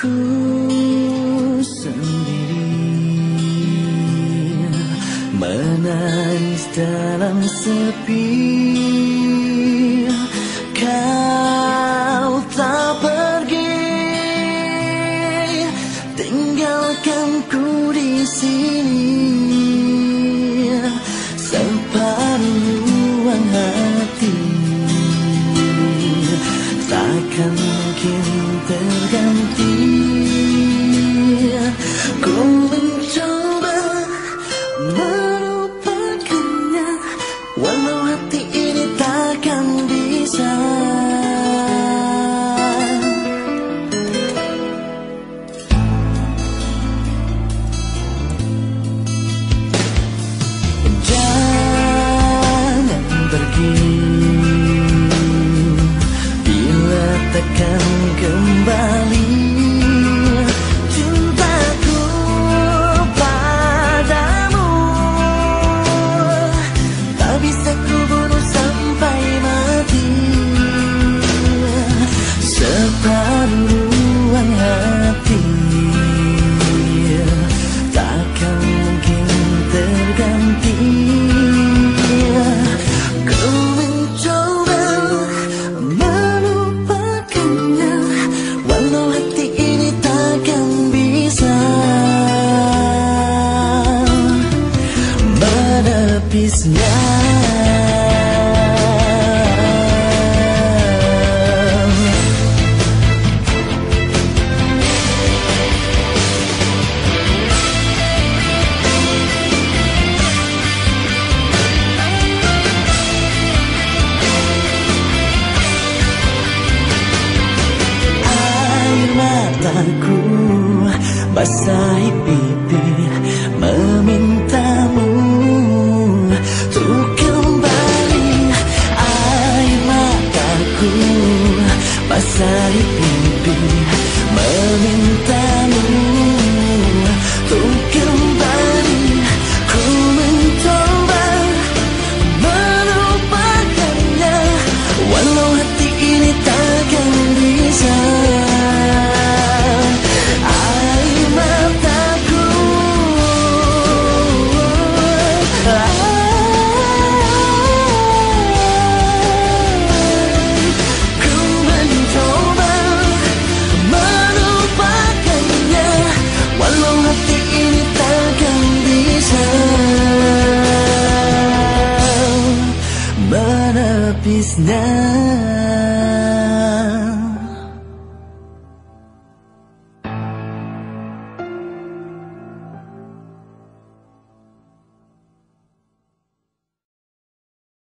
Ku sendiri Menangis dalam sepi. akan kembali. Cintaku padamu. Tak bisa ku bunuh sampai mati. Separuh ruang hati. Takkan mungkin terganti. habisnya. Air mataku basahi pipi meminta Basahi pipi Meminta is now.